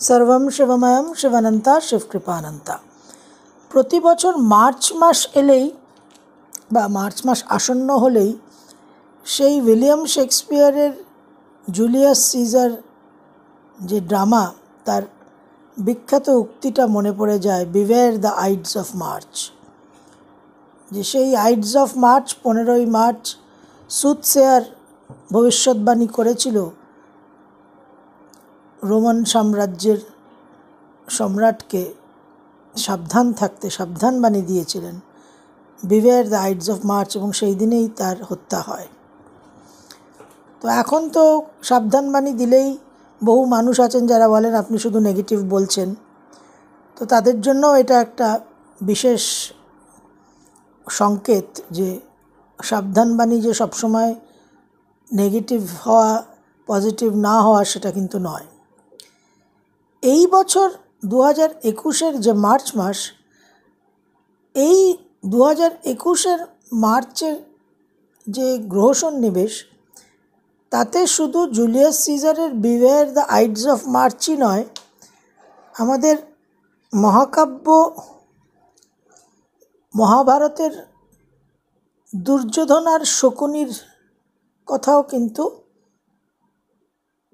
সর্বম শিবময়ম শিবানন্তা শিবকৃপানন্তা। প্রতি বছর মার্চ মাস এলেই বা মার্চ মাস আসন্ন হলেই সেই উইলিয়াম শেক্সপিয়ারের জুলিয়াস সিজার যে ড্রামা, তার বিখ্যাত উক্তিটা মনে পড়ে যায় beware the ides of March যে সেই আইডস অফ মার্চ পনেরোই মার্চ সুতসেয়ার ভবিষ্যৎবাণী করেছিল রোমান সাম্রাজ্যের সম্রাটকে সাবধান থাকতে, সাবধান বাণী দিয়েছিলেন। Beware the ides of March এবং সেই দিনেই তার হত্যা হয়। তো এখন তো সাবধান বাণী দিলেই বহু মানুষ আছেন যারা বলেন, আপনি শুধু নেগেটিভ বলছেন। তো তাদের জন্য এটা একটা বিশেষ সংকেত যে সাবধান বাণী যে সবসময় নেগেটিভ হওয়া পজিটিভ না হওয়া, সেটা কিন্তু নয়। এই বছর দু হাজার একুশের যে মার্চ মাস, এই দু হাজার একুশের মার্চের যে গ্রহ সন্নিবেশ তাতে শুধু জুলিয়াস সিজারের বিওয়্যার দ্য আইডস অফ মার্চই নয়, আমাদের মহাকাব্য মহাভারতের দুর্যোধন আর শকুনির কথাও কিন্তু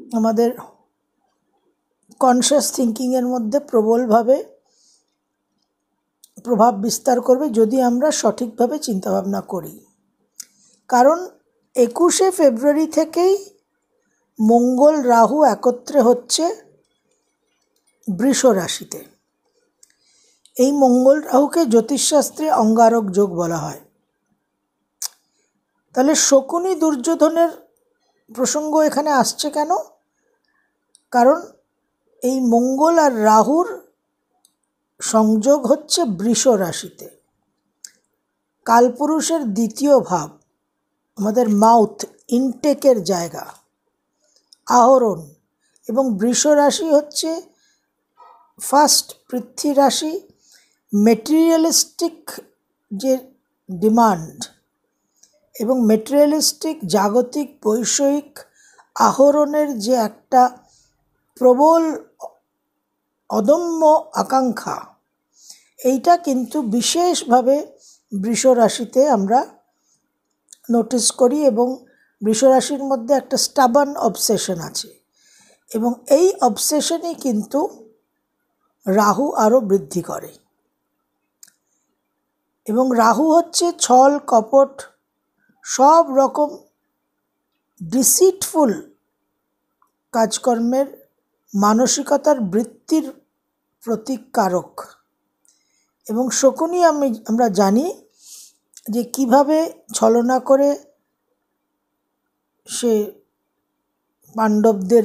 আমাদের কনসিয়াস থিঙ্কিংয়ের মধ্যে প্রবলভাবে প্রভাব বিস্তার করবে যদি আমরা সঠিকভাবে চিন্তাভাবনা করি। কারণ একুশে ফেব্রুয়ারি থেকেই মঙ্গল রাহু একত্রে হচ্ছে বৃষ রাশিতে। এই মঙ্গল রাহুকে জ্যোতিষশাস্ত্রে অঙ্গারক যোগ বলা হয়। তাহলে শকুনি দুর্যোধনের প্রসঙ্গ এখানে আসছে কেন? কারণ এই মঙ্গল আর রাহুর সংযোগ হচ্ছে বৃষ রাশিতে। কালপুরুষের দ্বিতীয় ভাব, আমাদের মাউথ ইনটেকের জায়গা, আহরণ এবং বৃষ রাশি হচ্ছে ফার্স্ট পৃথ্বী রাশি, মেটেরিয়ালিস্টিক যে ডিমান্ড এবং মেটেরিয়ালিস্টিক জাগতিক বৈষয়িক আহরণের যে একটা প্রবল অদম্য আকাঙ্ক্ষা। এইটা কিন্তু বিশেষভাবে বৃষ রাশিতে আমরা নোটিস করি এবং বৃষরাশির মধ্যে একটা স্টাবান অবসেশন আছে। এবং এই অবসেশনই কিন্তু রাহু আরও বৃদ্ধি করে। এবং রাহু হচ্ছে ছল, কপট সব রকম ডিসিটফুল কাজকর্মের মানসিকতার বৃত্তির প্রতীক কারক এবং শকুনি আমি, আমরা জানি যে কীভাবে ছলনা করে সে পাণ্ডবদের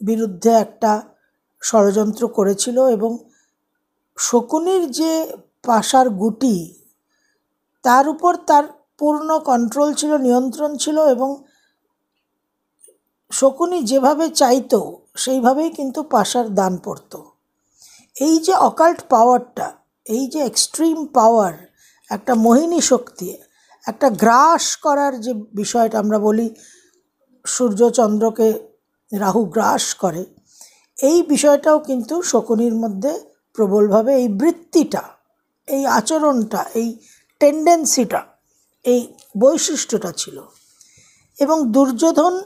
বিরুদ্ধে একটা ষড়যন্ত্র করেছিল এবং শকুনির যে পাশার গুটি, তার উপর তার পূর্ণ কন্ট্রোল ছিল, নিয়ন্ত্রণ ছিল এবং শকুনি যেভাবে চাইতো, সেইভাবেই কিন্তু পাশার দান পড়তো। এই যে অকাল্ট পাওয়ারটা, এই যে এক্সট্রিম পাওয়ার, একটা মোহিনী শক্তি, একটা গ্রাস করার যে বিষয়টা আমরা বলি সূর্যচন্দ্রকে রাহু গ্রাস করে, এই বিষয়টাও কিন্তু শকুনির মধ্যে প্রবলভাবে এই বৃত্তিটা, এই আচরণটা, এই টেন্ডেন্সিটা এই বৈশিষ্ট্যটা ছিল। এবং দুর্যোধন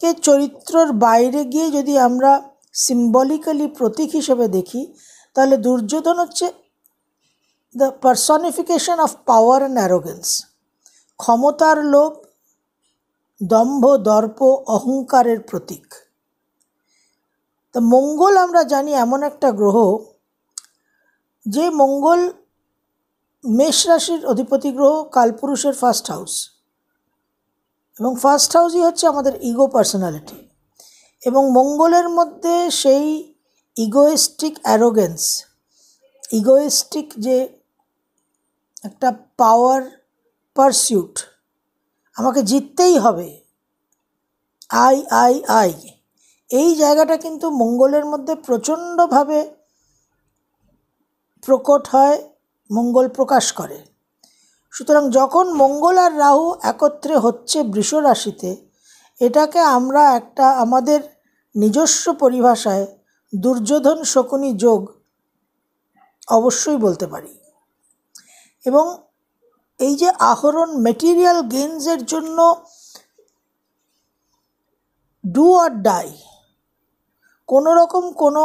কে চরিত্রর বাইরে গিয়ে যদি আমরা সিম্বলিক্যালি প্রতীক হিসেবে দেখি, তাহলে দুর্যোধন হচ্ছে the personification of power and arrogance ক্ষমতার লোভ, দম্ভ, দর্প, অহংকারের প্রতীক। তো মঙ্গল আমরা জানি এমন একটা গ্রহ, যে মঙ্গল মেষ রাশির অধিপতি গ্রহ, কালপুরুষের ফার্স্ট হাউস এবং ফার্স্ট হাউসই হচ্ছে আমাদের ইগো পার্সোনালিটি এবং মঙ্গলের মধ্যে সেই ইগোয়েস্টিক অ্যারোগেন্স ইগোয়েস্টিক যে একটা পাওয়ার পারসিউট আমাকে জিততেই হবে। আই আই আই, এই জায়গাটা কিন্তু মঙ্গলের মধ্যে প্রচণ্ডভাবে প্রকট হয়, মঙ্গল প্রকাশ করে। সুতরাং যখন মঙ্গল আর রাহু একত্রে হচ্ছে বৃষ রাশিতে, এটাকে আমরা একটা আমাদের নিজস্ব পরিভাষায় দুর্যোধন শকুনি যোগ অবশ্যই বলতে পারি। এবং এই যে আহরণ মেটেরিয়াল গেনসের জন্য ডু আর ডাই কোনো রকম কোনো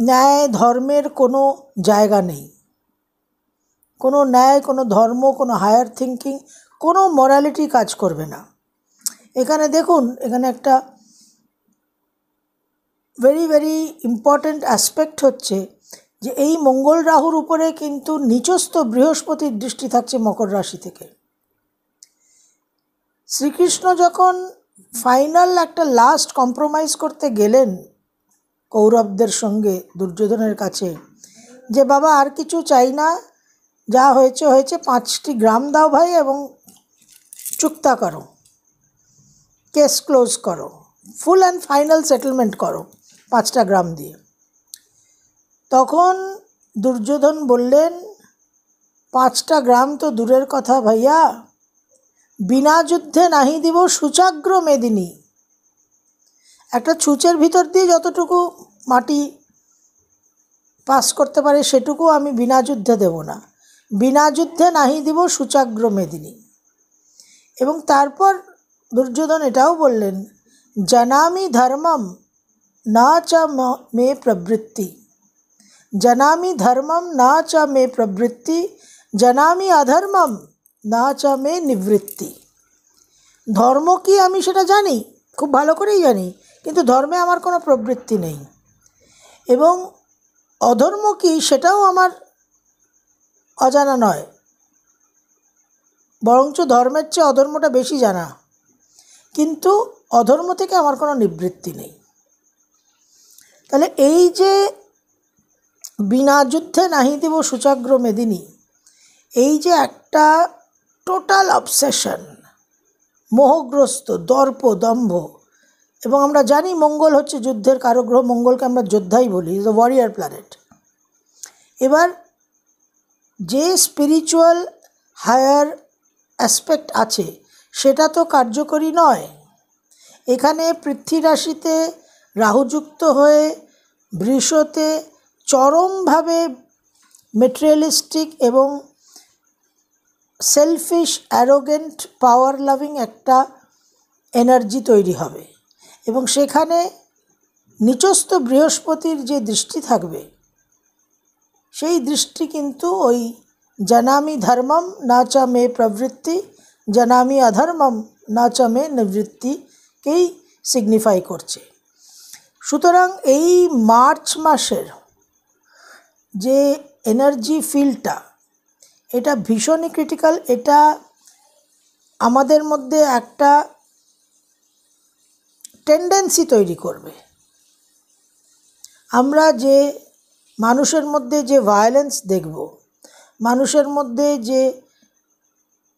ন্যায়, ধর্মের কোনো জায়গা নেই। কোনো ন্যায়, কোনো ধর্ম, কোনো হায়ার থিঙ্কিং কোনো মরালিটি কাজ করবে না। এখানে দেখুন, এখানে একটা ভেরি ভেরি ইম্পর্ট্যান্ট অ্যাসপেক্ট হচ্ছে যে এই মঙ্গল রাহুর উপরে কিন্তু নিচস্থ বৃহস্পতির দৃষ্টি থাকছে মকর রাশি থেকে। শ্রীকৃষ্ণ যখন ফাইনাল একটা লাস্ট কম্প্রোমাইজ করতে গেলেন কৌরবদের সঙ্গে, দুর্যোধনের কাছে, যে বাবা আর কিছু চাই না যা হয়েছে হয়েছে। পাঁচটি গ্রাম দাও ভাই এবং চুক্তা করো। কেস ক্লোজ করো। ফুল অ্যান্ড ফাইনাল সেটেলমেন্ট করো পাঁচটা গ্রাম দিয়ে। তখন দুর্যোধন বললেন, পাঁচটা গ্রাম তো দূরের কথা ভাইয়া। বিনা যুদ্ধে নাহি দিব সুচাগ্র মেদিনী। একটা ছুঁচের ভিতর দিয়ে যতটুকু মাটি পাস করতে পারে সেটুকু আমি বিনা যুদ্ধে দেব না। বিনা যুদ্ধে নাহি দিব সুচাগ্র মেদিনী। এবং তারপর দুর্যোধন এটাও বললেন, জানামি ধর্মম, না চ মে প্রবৃত্তি। জানামি ধর্মম, না চ মে প্রবৃত্তি। জানামি অধর্মম, না চ মে নিবৃত্তি। ধর্ম কি আমি সেটা জানি? খুব ভালো করেই জানি, কিন্তু ধর্মে আমার কোনো প্রবৃত্তি নেই। এবং অধর্ম কি সেটাও আমার অজানা নয়। বরঞ্চ ধর্মের চেয়ে অধর্মটা বেশি জানা। কিন্তু অধর্ম থেকে আমার কোনো নিবৃত্তি নেই। তাহলে এই যে বিনা যুদ্ধে নাহি দেব সুচাগ্র মেদিনী, এই যে একটা টোটাল অবসেশন মোহগ্রস্ত, দর্প, দম্ভ, এবং আমরা জানি মঙ্গল হচ্ছে যুদ্ধের কারগ্রহ, মঙ্গলকে আমরা যোদ্ধাই বলি ইজ দ্য ওয়ারিয়ার প্ল্যানেট এবার যে স্পিরিচুয়াল হায়ার অ্যাসপেক্ট আছে, সেটা তো কার্যকরী নয়। এখানে পৃথ্বী রাশিতে রাহুযুক্ত হয়ে বৃষতে চরমভাবে মেটেরিয়ালিস্টিক এবং সেলফিশ অ্যারোগেন্ট পাওয়ার লাভিং একটা এনার্জি তৈরি হবে। এবং সেখানে নিচস্থ বৃহস্পতির যে দৃষ্টি থাকবে সেই দৃষ্টি কিন্তু ওই জানামি ধর্মম না চ মে প্রবৃত্তি, জানামি অধর্মম না চ মে নিবৃত্তিকেই সিগনিফাই করছে। সুতরাং এই মার্চ মাসের যে এনার্জি ফিল্ডটা এটা ভীষণই ক্রিটিক্যাল এটা আমাদের মধ্যে একটা টেন্ডেন্সি তৈরি করবে। আমরা যে মানুষের মধ্যে যে ভায়োলেন্স দেখব, মানুষের মধ্যে যে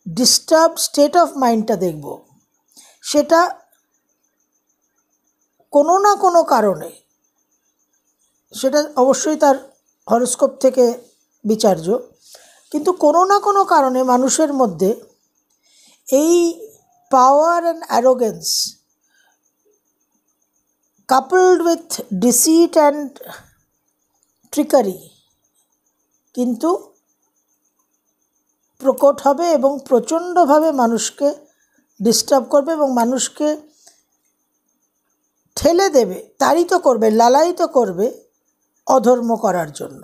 ডিস্টার্ব স্টেট অফ মাইন্ডটা দেখব, সেটা কোনো না কোনো কারণে, সেটা অবশ্যই তার হরস্কোপ থেকে বিচার্য, কিন্তু কোনো না কোনো কারণে মানুষের মধ্যে এই power and arrogance coupled with deceit and trickery কিন্তু প্রকট হবে এবং প্রচণ্ডভাবে মানুষকে ডিস্টার্ব করবে এবং মানুষকে ঠেলে দেবে, তাড়িত করবে, লালায়িত করবে অধর্ম করার জন্য।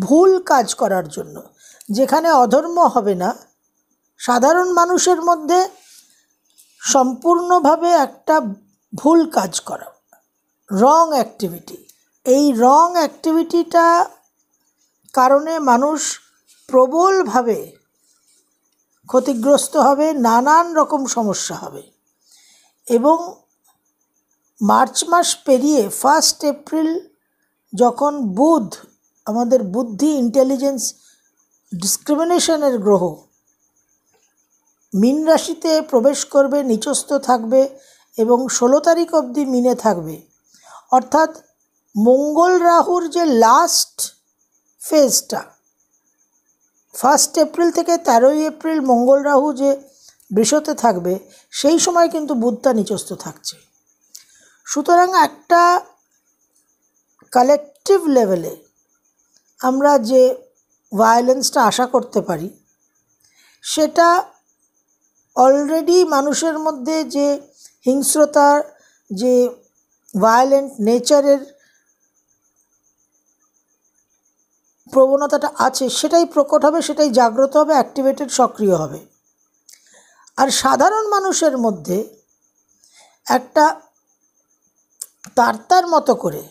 ভুল কাজ করার জন্য। যেখানে অধর্ম হবে না, সাধারণ মানুষের মধ্যে সম্পূর্ণভাবে একটা ভুল কাজ করা রং অ্যাক্টিভিটি এই রং অ্যাক্টিভিটিটা কারণে মানুষ প্রবলভাবে ক্ষতিগ্রস্ত হবে, নানান রকম সমস্যা হবে। এবং মার্চ মাস পেরিয়ে ফার্স্ট এপ্রিল যখন বুধ, আমাদের বুদ্ধি ইন্টেলিজেন্স ডিসক্রিমিনেশনের গ্রহ মিন রাশিতে প্রবেশ করবে, নিচস্থ থাকবে এবং ষোলো তারিখ অবধি মিনে থাকবে। অর্থাৎ মঙ্গল রাহুর যে লাস্ট ফেজটা ফার্স্ট এপ্রিল থেকে তেরোই এপ্রিল মঙ্গল রাহু যে বৃষতে থাকবে, সেই সময় কিন্তু বুধটা নিচস্থ থাকছে। সুতরাং একটা কালেকটিভ লেভেলে আমরা যে ভায়োলেন্সটা আশা করতে পারি, সেটা অলরেডি মানুষের মধ্যে যে হিংস্রতার, যে ভায়োলেন্ট নেচারের প্রবণতাটা আছে, সেটাই প্রকট হবে, সেটাই জাগ্রত হবে অ্যাক্টিভেটেড সক্রিয় হবে। আর সাধারণ মানুষের মধ্যে একটা তার মতো করে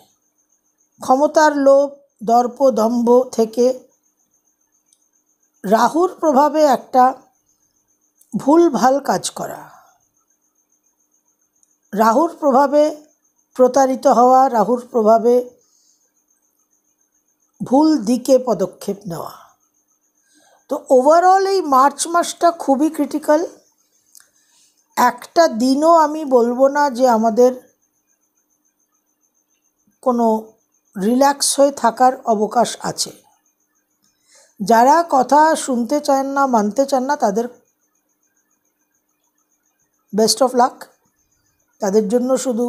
ক্ষমতার লোভ, দর্প, দম্ভ থেকে রাহুর প্রভাবে একটা ভুল ভালো কাজ করা, রাহুর প্রভাবে প্রতারিত হওয়া, রাহুর প্রভাবে ভুল দিকে পদক্ষেপ নেওয়া। তো ওভারঅল এই মার্চ মাসটা খুবই ক্রিটিক্যাল একটা দিনও আমি বলব না যে আমাদের কোনো রিল্যাক্স হয়ে থাকার অবকাশ আছে। যারা কথা শুনতে চান না, মানতে চান না, তাদের বেস্ট অফ লাক তাদের জন্য শুধু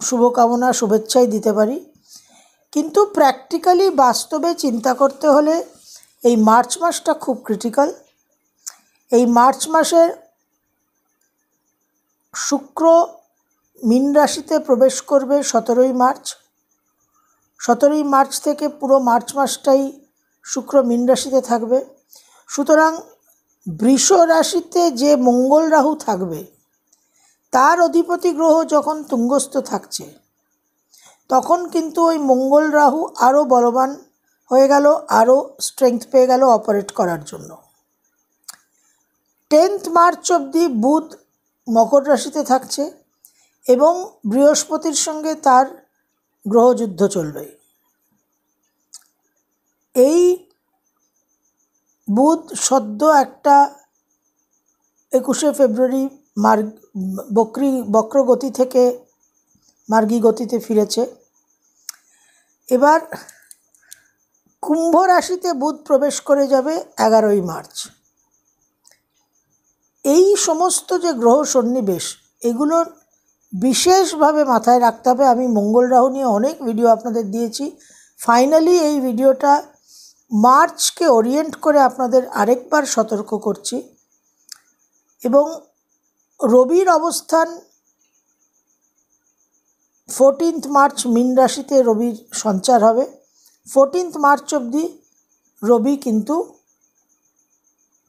শুভকামনা, শুভেচ্ছাই দিতে পারি। কিন্তু প্র্যাকটিক্যালি বাস্তবে চিন্তা করতে হলে এই মার্চ মাসটা খুব ক্রিটিক্যাল এই মার্চ মাসের শুক্র মীন রাশিতে প্রবেশ করবে সতেরোই মার্চ। সতেরোই মার্চ থেকে পুরো মার্চ মাসটাই শুক্র মীন রাশিতে থাকবে। সুতরাং বৃষ রাশিতে যে মঙ্গল রাহু থাকবে, তার অধিপতি গ্রহ যখন তুঙ্গস্থ থাকছে তখন কিন্তু ওই মঙ্গল রাহু আরও বলবান হয়ে গেল আরও স্ট্রেংথ পেয়ে গেল অপারেট করার জন্য। টেন্থ মার্চ অবধি বুধ মকর রাশিতে থাকছে এবং বৃহস্পতির সঙ্গে তার গ্রহযুদ্ধ চলবে। এই বুধ সদ্য একটা একুশে ফেব্রুয়ারি মার্গ, বক্রি, বক্রগতি থেকে মার্গী গতিতে ফিরেছে। এবার কুম্ভ রাশিতে বুধ প্রবেশ করে যাবে এগারোই মার্চ। এই সমস্ত যে গ্রহ সন্নিবেশ, এগুলোর বিশেষভাবে মাথায় রাখতে হবে। আমি মঙ্গল রাহু নিয়ে অনেক ভিডিও আপনাদের দিয়েছি। ফাইনালি এই ভিডিওটা মার্চকে ওরিয়েন্ট করে আপনাদের আরেকবার সতর্ক করছি। এবং রবির অবস্থান ফোরটিন্থ মার্চ মিন রাশিতে রবির সঞ্চার হবে। ফোরটিন্থ মার্চ অবধি রবি কিন্তু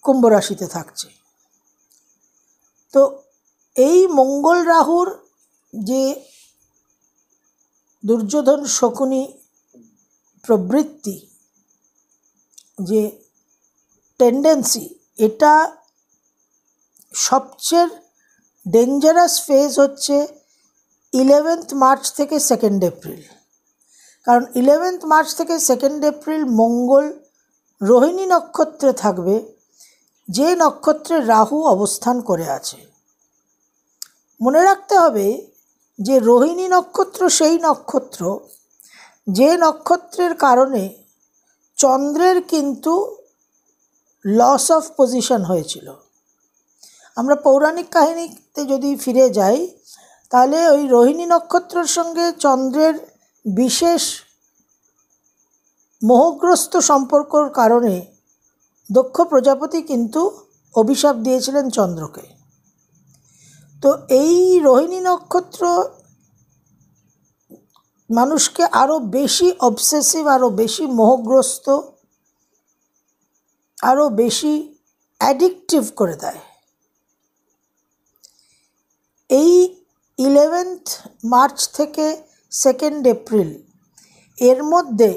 কুম্ভ রাশিতে থাকছে। তো এই মঙ্গল রাহুর যে দুর্যোধন শকুনি প্রবৃত্তি, যে টেন্ডেন্সি এটা সবচেয়ে ডেঞ্জারাস ফেজ হচ্ছে ইলেভেন্থ মার্চ থেকে সেকেন্ড এপ্রিল কারণ ইলেভেন্থ মার্চ থেকে সেকেন্ড এপ্রিল মঙ্গল রোহিণী নক্ষত্রে থাকবে, যে নক্ষত্রে রাহু অবস্থান করে আছে। মনে রাখতে হবে যে রোহিণী নক্ষত্র সেই নক্ষত্র, যে নক্ষত্রের কারণে চন্দ্রের কিন্তু লস অফ পজিশন হয়েছিল। আমরা পৌরাণিক কাহিনীতে যদি ফিরে যাই তাহলে ওই রোহিণী নক্ষত্রের সঙ্গে চন্দ্রের বিশেষ মোহগ্রস্ত সম্পর্কর কারণে দক্ষ প্রজাপতি কিন্তু অভিশাপ দিয়েছিলেন চন্দ্রকে। তো এই রোহিণী নক্ষত্র মানুষকে আরও বেশি অবসেসিভ আরও বেশি মোহগ্রস্ত আরও বেশি অ্যাডিকটিভ করে দেয়। এই ইলেভেন্থ মার্চ থেকে সেকেন্ড এপ্রিল। এর মধ্যে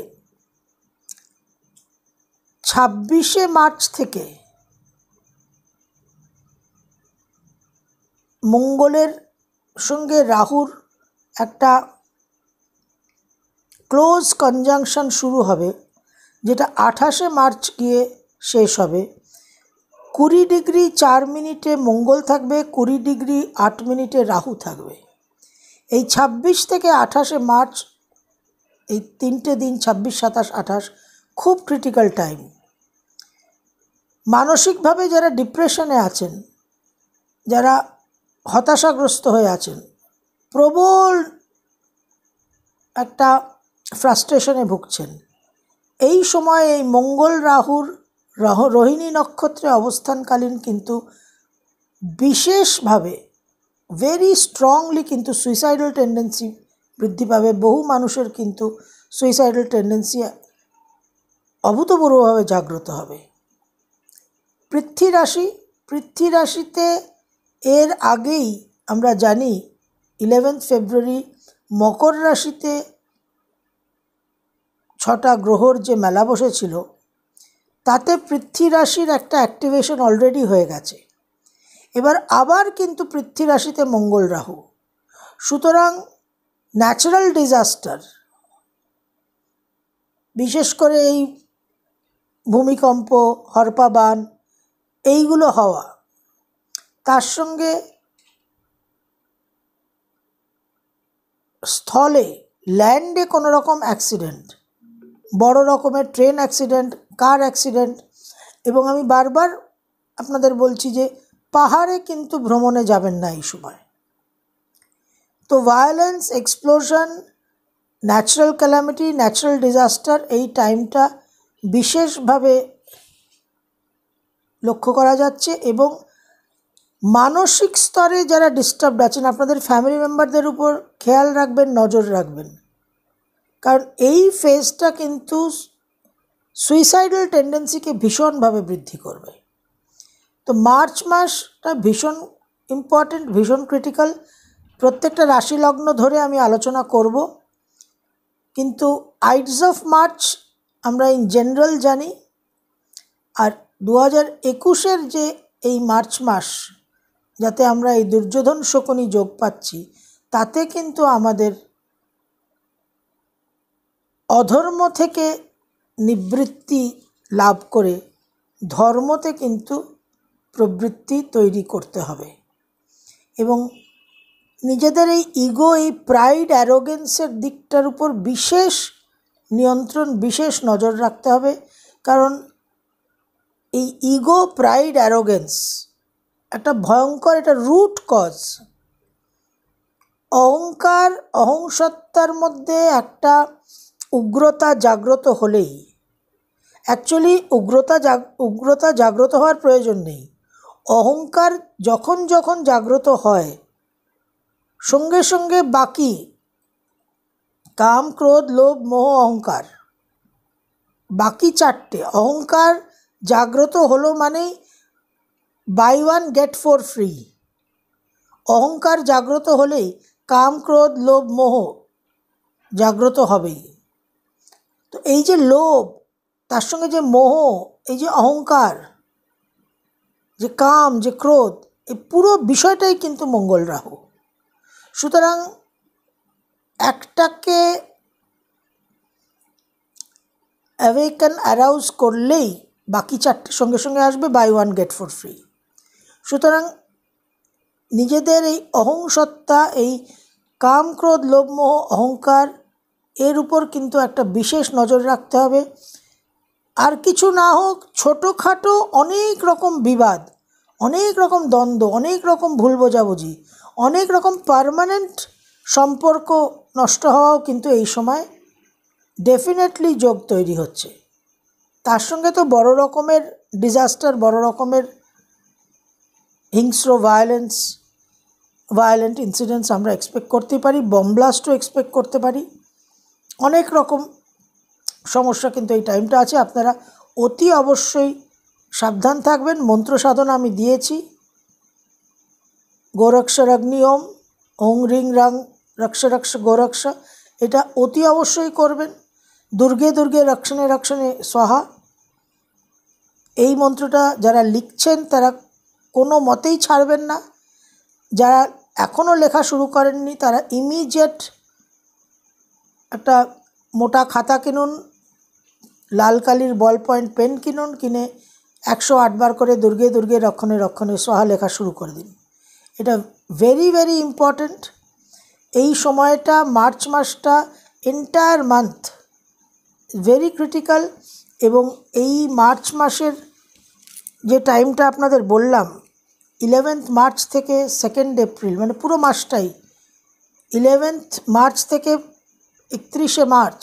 ছাব্বিশে মার্চ থেকে মঙ্গলের সঙ্গে রাহুর একটা ক্লোজ কনজাংশন শুরু হবে, যেটা আঠাশে মার্চ গিয়ে শেষ হবে। কুড়ি ডিগ্রি চার মিনিটে মঙ্গল থাকবে, কুড়ি ডিগ্রি আট মিনিটে রাহু থাকবে। এই ছাব্বিশ থেকে আঠাশে মার্চ, এই তিনটে দিন, ছাব্বিশ, সাতাশ, আঠাশ, খুব ক্রিটিক্যাল টাইম মানসিকভাবে যারা ডিপ্রেশনে আছেন, যারা হতাশাগ্রস্ত হয়ে আছেন, প্রবল একটা ফ্রাস্ট্রেশনে ভুগছেন। এই সময় এই মঙ্গল, রাহুর রহ রোহিণী নক্ষত্রে অবস্থানকালীন কিন্তু বিশেষভাবে ভেরি স্ট্রংলি কিন্তু সুইসাইডাল টেন্ডেন্সি বৃদ্ধি পাবে। বহু মানুষের কিন্তু সুইসাইডাল টেন্ডেন্সি অভূতপূর্বভাবে জাগ্রত হবে। পৃথ্বী রাশি পৃথ্বী রাশিতে এর আগেই আমরা জানি ইলেভেন্থ ফেব্রুয়ারি মকর রাশিতে ছটা গ্রহর যে মেলা বসেছিল তাতে পৃথ্বী রাশির একটা অ্যাক্টিভেশন অলরেডি হয়ে গেছে। এবার আবার কিন্তু পৃথ্বী রাশিতে মঙ্গল রাহু। সুতরাং ন্যাচারাল ডিজাস্টার বিশেষ করে এই ভূমিকম্প, হরপাবান, এইগুলো হওয়া, তার সঙ্গে স্থলে ল্যান্ডে কোনো রকম অ্যাক্সিডেন্ট বড় রকমের ট্রেন অ্যাক্সিডেন্ট কার অ্যাক্সিডেন্ট এবং আমি বারবার আপনাদের বলছি যে পাহাড়ে কিন্তু ভ্রমণে যাবেন না এই সময়। তো violence explosion natural calamity natural disaster এই টাইমটা বিশেষভাবে লক্ষ্য করা যাচ্ছে এবং মানসিক স্তরে যারা ডিস্টার্বড আছেন, আপনাদের ফ্যামিলি মেম্বারদের উপর খেয়াল রাখবেন, নজর রাখবেন। কারণ এই ফেজটা কিন্তু সুইসাইডাল টেন্ডেন্সিকে ভীষণভাবে বৃদ্ধি করবে। তো মার্চ মাসটা ভীষণ ইম্পর্টেন্ট ভীষণ ক্রিটিক্যাল প্রত্যেকটা রাশি লগ্ন ধরে আমি আলোচনা করব। কিন্তু আইডস অফ মার্চ আমরা ইন জেনারেল জানি। আর দু হাজার একুশের যে এই মার্চ মাস, যাতে আমরা এই দুর্যোধন শকুনি যোগ পাচ্ছি, তাতে কিন্তু আমাদের অধর্ম থেকে নিবৃত্তি লাভ করে ধর্মতে কিন্তু প্রবৃত্তি তৈরি করতে হবে। এবং নিজেদের এই ইগো এই প্রাইড অ্যারোগেন্সের দিকটার উপর বিশেষ নিয়ন্ত্রণ, বিশেষ নজর রাখতে হবে। কারণ এই ইগো প্রাইড অ্যারোগেন্স একটা ভয়ঙ্কর, এটা রুট কজ অহংকার, অহংসত্তার মধ্যে একটা উগ্রতা জাগ্রত হলেই অ্যাকচুয়ালি উগ্রতা জাগ উগ্রতা জাগ্রত হওয়ার প্রয়োজন নেই। অহংকার যখন যখন জাগ্রত হয়, সঙ্গে সঙ্গে বাকি কাম, ক্রোধ, লোভ, মোহ, অহংকার। বাকি চারটে, অহংকার জাগ্রত হলো মানেই buy one get four free অহংকার জাগ্রত হলেই কাম, ক্রোধ, লোভ, মোহ জাগ্রত হবেই। তো এই যে লোভ তার সঙ্গে যে মোহ, এই যে অহংকার, যে কাম, যে ক্রোধ, এই পুরো বিষয়টাই কিন্তু মঙ্গল রাহু। সুতরাং একটাকে অ্যাওয়েকেন অ্যারাউজ করলেই বাকি চারটে সঙ্গে সঙ্গে আসবে buy one get four free সুতরাং নিজেদের এই অহংসত্তা, এই কাম, ক্রোধ লোভমোহ অহংকার, এর উপর কিন্তু একটা বিশেষ নজর রাখতে হবে। আর কিছু না হোক, ছোটোখাটো অনেক রকম বিবাদ, অনেক রকম দ্বন্দ্ব, অনেক রকম ভুল বোঝাবুঝি, অনেক রকম পারমানেন্ট সম্পর্ক নষ্ট হওয়াও কিন্তু এই সময় ডেফিনেটলি যোগ তৈরি হচ্ছে। তার সঙ্গে তো বড় রকমের ডিজাস্টার বড় রকমের হিংস্র ভায়োলেন্স ভায়োলেন্ট ইনসিডেন্টস আমরা এক্সপেক্ট করতে পারি বমব্লাস্টও এক্সপেক্ট করতে পারি, অনেক রকম সমস্যা কিন্তু এই টাইমটা আছে। আপনারা অতি অবশ্যই সাবধান থাকবেন। মন্ত্র সাধনা আমি দিয়েছি। গোরক্ষরগ্নি ওম ওং রিং রাং রক্ষ রক্ষ গোরক্ষ, এটা অতি অবশ্যই করবেন। দুর্গে দুর্গে রক্ষণে রক্ষণে সহা এই মন্ত্রটা যারা লিখছেন, তারা কোনো মতেই ছাড়বেন না। যারা এখনও লেখা শুরু করেননি, তারা ইমিডিয়েট একটা মোটা খাতা কিনুন। লাল কালির বল পয়েন্ট পেন কিনুন, কিনে একশো আটবার করে দুর্গে দুর্গে রক্ষণে রক্ষণে সহা লেখা শুরু করে দিন। এটা ভেরি ভেরি ইম্পর্ট্যান্ট এই সময়টা, মার্চ মাসটা এন্টায়ার মান্থ ভেরি ক্রিটিক্যাল এবং এই মার্চ মাসের যে টাইমটা আপনাদের বললাম ইলেভেন্থ মার্চ থেকে সেকেন্ড এপ্রিল মানে পুরো মাসটাই ইলেভেন্থ মার্চ থেকে একত্রিশে মার্চ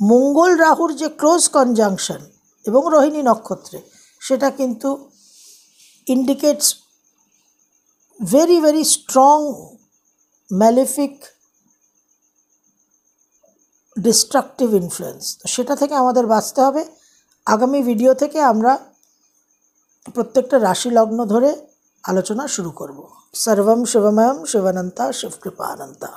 মঙ্গল রাহুর যে ক্লোজ কনজাংশন এবং রোহিণী নক্ষত্রে, সেটা কিন্তু indicates very very strong malefic destructive influence সেটা থেকে আমাদের বাঁচতে হবে। আগামী ভিডিও থেকে আমরা প্রত্যেকটা রাশি লগ্ন ধরে আলোচনা শুরু করব। সর্বম শিবময়ম শিবানন্তা শিবকৃপানন্তা